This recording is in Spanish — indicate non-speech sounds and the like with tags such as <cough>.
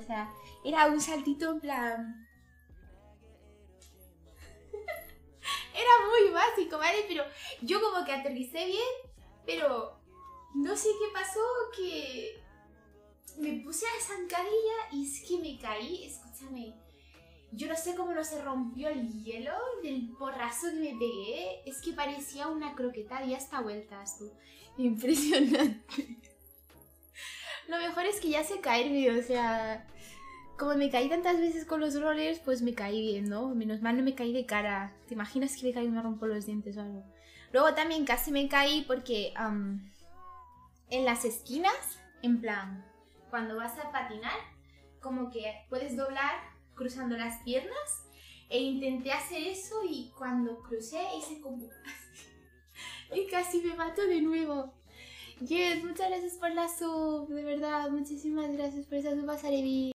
O sea, era un saltito en plan... <laughs> era muy básico, ¿vale? Pero yo como que aterricé bien, pero no sé qué pasó, que me puse a la zancadilla y es que me caí, escúchame. Yo no sé cómo no se rompió el hielo del porrazo que me pegué. Es que parecía una croqueta y hasta vueltas, tú. Impresionante. Es que ya sé caerme, o sea... Como me caí tantas veces con los rollers, pues me caí bien, ¿no? Menos mal no me caí de cara. ¿Te imaginas que me caí y me rompo los dientes o algo? Luego también casi me caí porque en las esquinas, en plan, cuando vas a patinar, como que puedes doblar cruzando las piernas e intenté hacer eso y cuando crucé hice como <laughs> y casi me mato de nuevo. Yes, muchas gracias por la sub, de verdad, muchísimas gracias por esa sub a Sarevi.